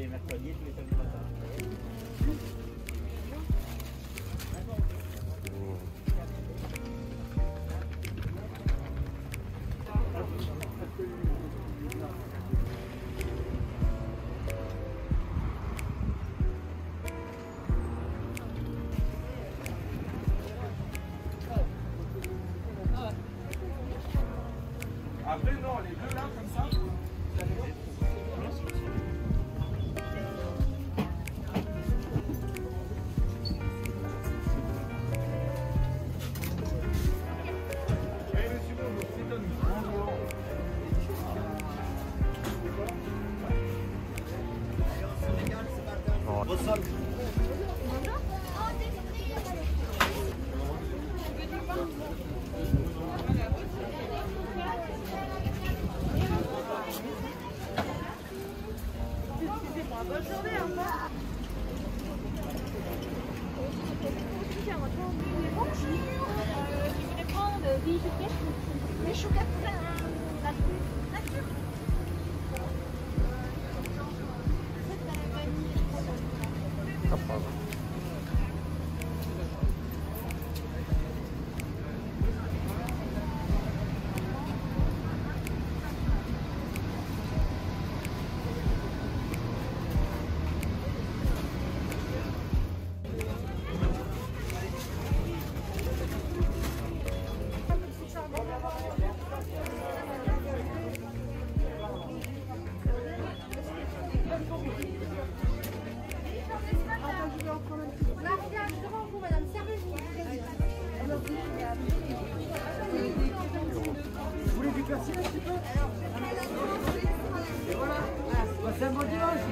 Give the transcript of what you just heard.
les mercredis et tous les samedis matins. Je voudrais prendre des des chouquettes nature. Apollo. Vous voulez du persil un petit peu? Et voilà. Passez un bon dimanche,